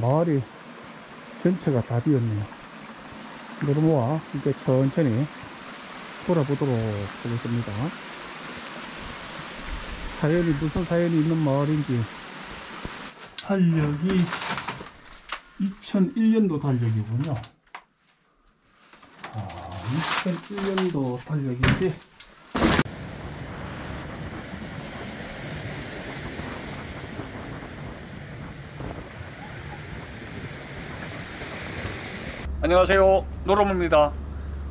마을이 전체가 다 비었네요. 노르모와 이제 천천히 돌아보도록 하겠습니다. 사연이 무슨 사연이 있는 마을인지 달력이 2001년도 달력이군요. 아, 2001년도 달력인데 안녕하세요. 노로무입니다.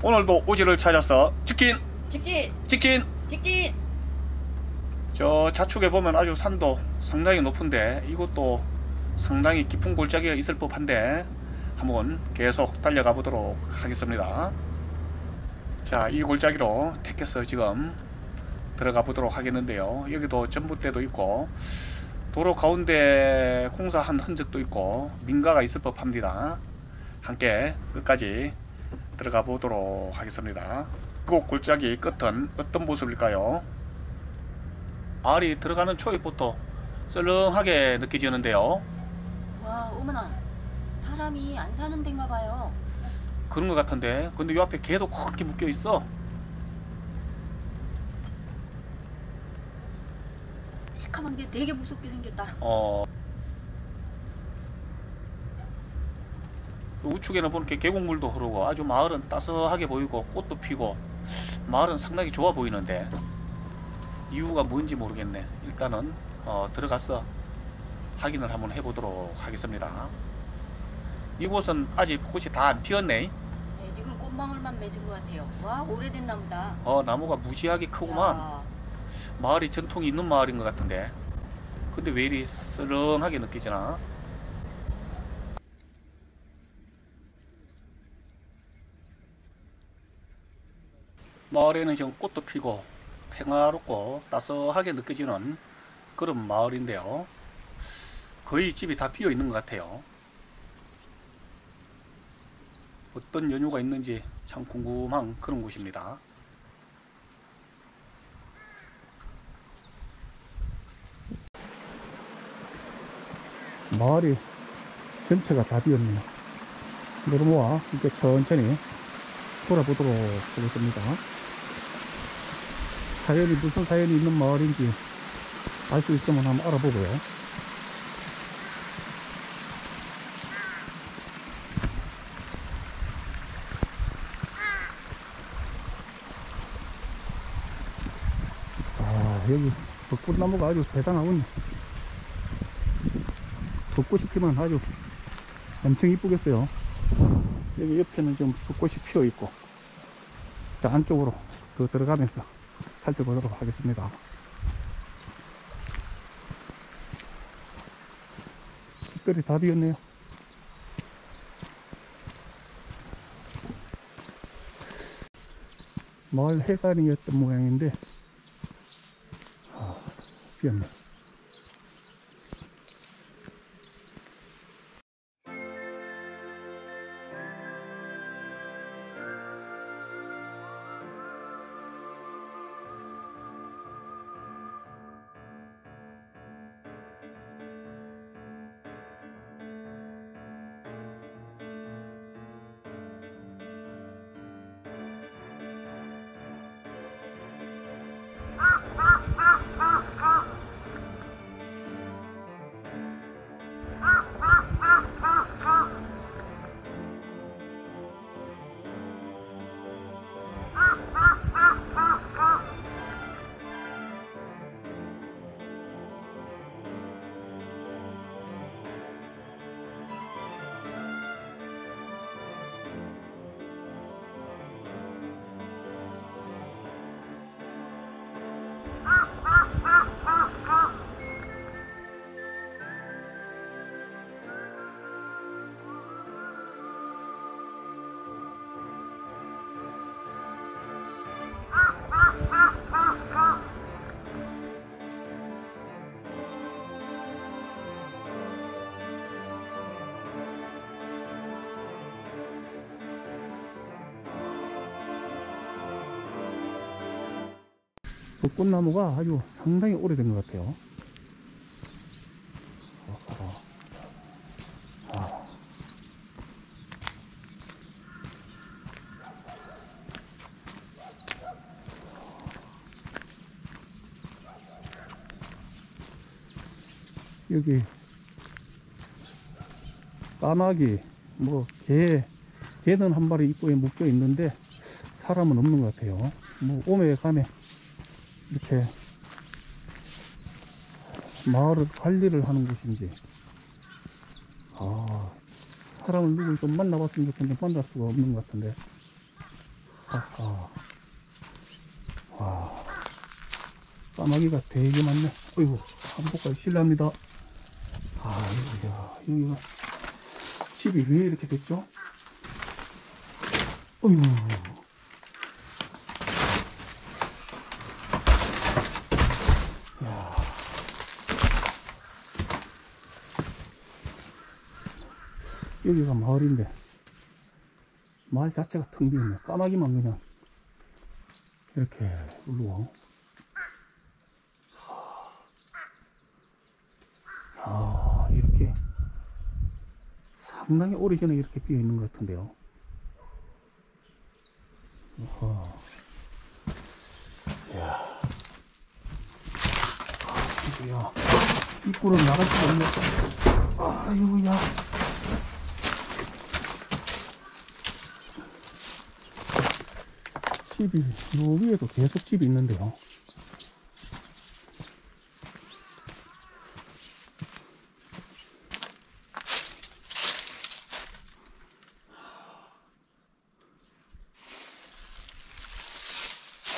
오늘도 우지를 찾아서 직진! 직진! 직진! 직진! 저 좌측에 보면 아주 산도 상당히 높은데 이것도 상당히 깊은 골짜기가 있을 법한데 한번 계속 달려가 보도록 하겠습니다. 자 이 골짜기로 택해서 지금 들어가 보도록 하겠는데요. 여기도 전봇대도 있고 도로 가운데 공사한 흔적도 있고 민가가 있을 법합니다 함께 끝까지 들어가 보도록 하겠습니다. 이곳 골짜기 끝은 어떤 모습일까요? 마을이 들어가는 초입부터 썰렁하게 느껴지는데요. 와 어머나 사람이 안 사는 데인가 봐요 그런 것 같은데 근데 이 앞에 개도 크게 묶여 있어. 새카만 게 되게 무섭게 생겼다 어 우측에는 보니까 계곡물도 흐르고 아주 마을은 따스하게 보이고 꽃도 피고 마을은 상당히 좋아 보이는데 이유가 뭔지 모르겠네. 일단은 어, 들어가서 확인을 한번 해보도록 하겠습니다. 이곳은 아직 꽃이 다 안 피었네. 네, 지금 꽃망울만 맺은 것 같아요. 와 오래된 나무다. 어 나무가 무지하게 크구만. 야, 마을이 전통이 있는 마을인 것 같은데. 근데 왜 이리 쓰렁하게 느끼지나 마을에는 지금 꽃도 피고 평화롭고 따스하게 느껴지는 그런 마을인데요 거의 집이 다 비어 있는 것 같아요 어떤 연유가 있는지 참 궁금한 그런 곳입니다 마을이 전체가 다 비었네요. 노르모와 이제 천천히 돌아보도록 하겠습니다. 사연이 무슨 사연이 있는 마을인지 알 수 있으면 한번 알아보고요. 아, 여기 벚꽃나무가 아주 대단하군요. 벚꽃이 피면 아주 엄청 이쁘겠어요. 여기 옆에는 좀 벚꽃이 피어 있고, 자, 안쪽으로 더 들어가면서 살펴보도록 하겠습니다. 집들이 다 비었네요. 마을 해관이었던 모양인데, 아, 비었네. 그 꽃나무가 아주 상당히 오래된 것 같아요. 여기 까마귀 뭐개 개는 한 마리 입구에 묶여 있는데 사람은 없는 것 같아요 뭐 오메 가메 이렇게 마을을 관리를 하는 곳인지. 아 사람을 누구 좀 만나봤으면 좋겠는데 만날 수가 없는 것 같은데. 하하. 와. 까마귀가 되게 많네. 어이구 한복까지 실례합니다. 아 여기야. 여기가 집이 왜 이렇게 됐죠? 어이구 여기가 마을인데 마을 자체가 텅 비었네. 까마귀만 그냥 이렇게 울고 아 이렇게 상당히 오래전에 이렇게 비어 있는 것 같은데요. 아하. 이야. 아이고야. 입구로 나갈 수가 없네. 아이고야 집이 요 위에도 계속 집이 있는데요.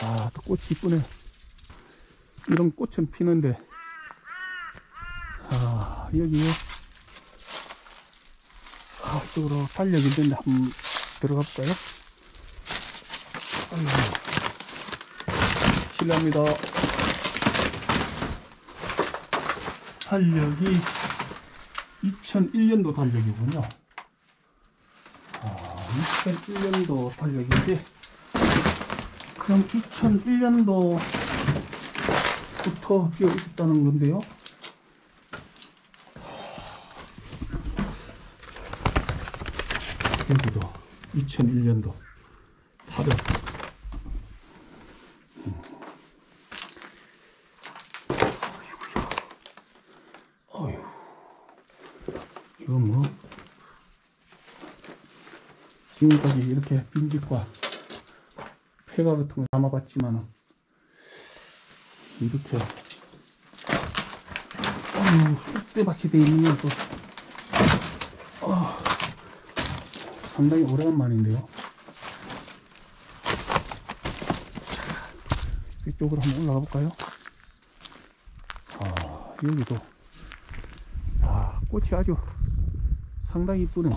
아, 또 꽃이 이쁘네. 이런 꽃은 피는데, 아, 여기에, 아, 이쪽으로 달력 있는데 한번 들어가 볼까요? 실례합니다. 달력이 2001년도 달력이군요. 아, 2001년도 달력인데, 그럼 2001년도부터 비어 있었다는 건데요. 여기도 2001년도 타력 어휴. 이건 뭐, 지금까지 이렇게 빈집과 폐가 같은 거 남아봤지만, 이렇게, 쑥대밭이 돼 있는 건 또, 어, 상당히 오래간만인데요. 이쪽으로 한번 올라가 볼까요? 아, 여기도. 아, 꽃이 아주 상당히 이쁘네.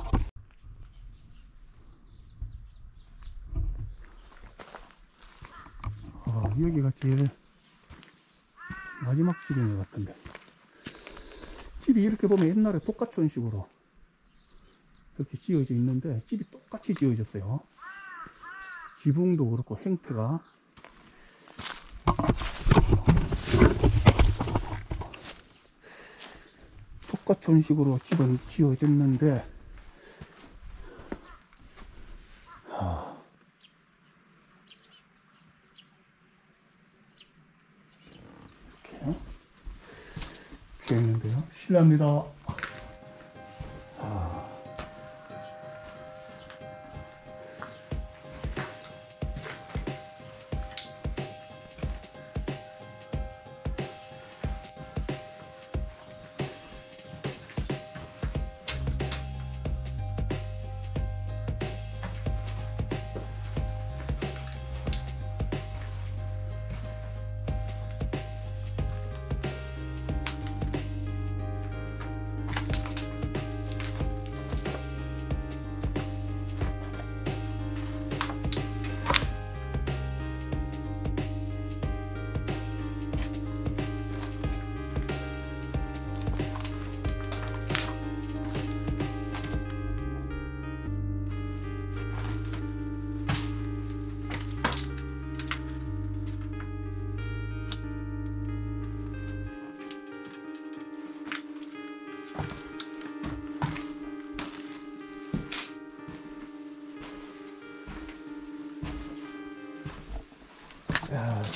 아, 여기가 제일 마지막 집인 것 같은데. 집이 이렇게 보면 옛날에 똑같은 식으로 이렇게 지어져 있는데 집이 똑같이 지어졌어요. 지붕도 그렇고 형태가 똑같은 식으로 집은 지어졌는데 하, 이렇게 이렇게 있는데요. 실례합니다.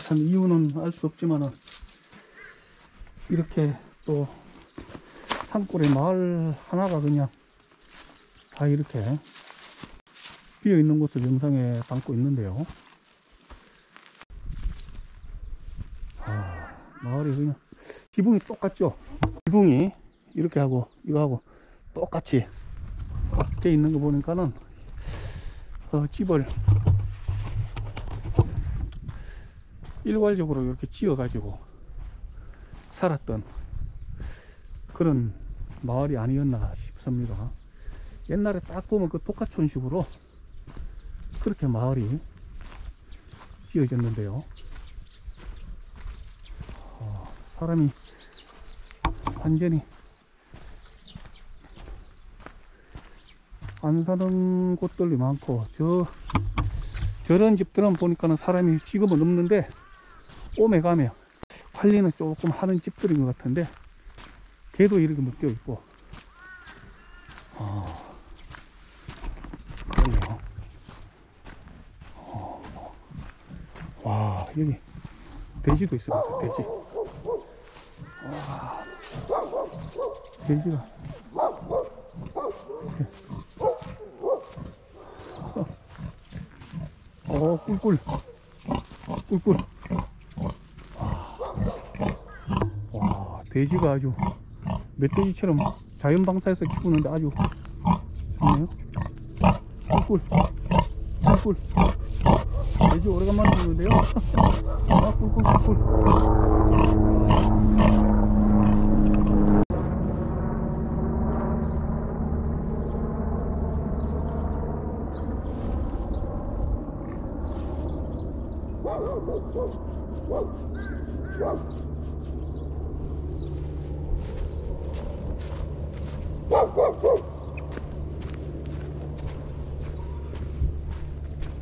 참 이유는 알 수 없지만은 이렇게 또 산골에 마을 하나가 그냥 다 이렇게 비어 있는 곳을 영상에 담고 있는데요. 아, 마을이 그냥 지붕이 똑같죠? 지붕이 이렇게 하고 이거 하고 똑같이 돼 있는 거 보니까는 어, 집을 일괄적으로 이렇게 지어 가지고 살았던 그런 마을이 아니었나 싶습니다. 옛날에 딱 보면 그 독가촌식으로 그렇게 마을이 지어졌는데요. 아, 사람이 완전히 안 사는 곳들이 많고 저 저런 집들은 보니까는 사람이 지금은 없는데 가면 관리는 조금 하는 집들인 것 같은데 걔도 이렇게 묶여 있고. 아 그러네요. 어, 와 여기 돼지도 있습니다 돼지. 와 돼지가. 어 꿀꿀. 꿀꿀 와 돼지가 아주 멧돼지처럼 자연 방사에서 키우는데 아주 좋네요. 꿀꿀 꿀꿀. 돼지 오래간만에 보는데요. 아 꿀꿀 꿀꿀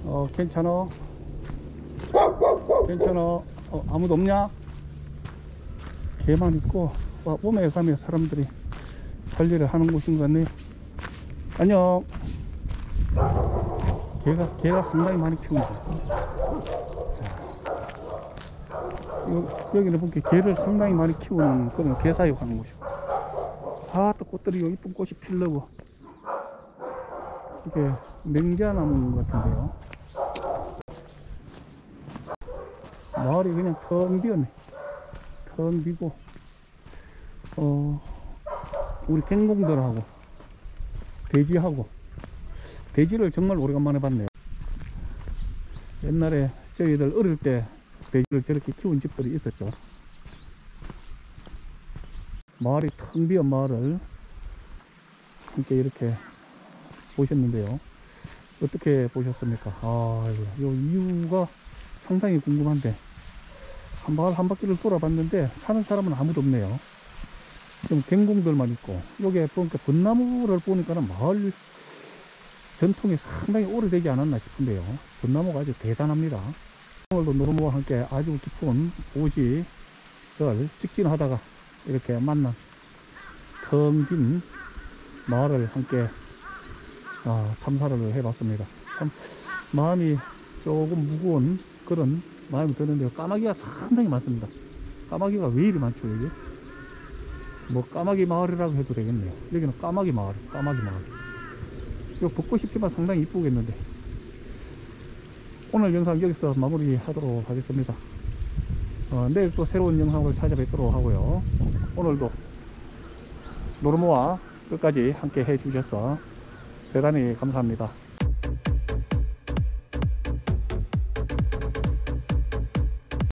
어 괜찮어 괜찮어 어, 아무도 없냐? 개만 있고 와, 봄에 가면 사람들이 관리를 하는 곳인 것 같네. 안녕. 개가 개가 상당히 많이 키운다 여, 여기는 보니까 개를 상당히 많이 키우는 그런 개 사육하는 곳이고 아또 꽃들이 요 이쁜 꽃이 필르고. 이게 맹자나무인 것 같은데요. 마을이 그냥 텅 비었네. 텅 비고 어 우리 갱공들하고 돼지하고 돼지를 정말 오래간만에 봤네요. 옛날에 저희들 어릴 때 돼지를 저렇게 키운 집들이 있었죠 마을이 텅 비어 마을을 함께 이렇게 보셨는데요. 어떻게 보셨습니까? 아 이거 요 이유가 상당히 궁금한데 한 마을 한 바퀴를 돌아봤는데 사는 사람은 아무도 없네요. 좀 갱공들만 있고 여기에 보니까 벚나무를 보니까는 마을 전통이 상당히 오래되지 않았나 싶은데요. 벚나무가 아주 대단합니다. 오늘도 노르모와 함께 아주 깊은 오지를 직진하다가 이렇게 만난 텅 빈 마을을 함께 아, 탐사를 해봤습니다. 참 마음이 조금 무거운 그런 마음이 드는데요. 까마귀가 상당히 많습니다. 까마귀가 왜 이리 많죠 여기? 뭐 까마귀 마을이라고 해도 되겠네요. 여기는 까마귀 마을, 까마귀 마을. 이 벚꽃이 피면 상당히 이쁘겠는데. 오늘 영상 여기서 마무리 하도록 하겠습니다. 어, 내일 또 새로운 영상으로 찾아뵙도록 하고요. 오늘도 노르모와 끝까지 함께 해주셔서 대단히 감사합니다.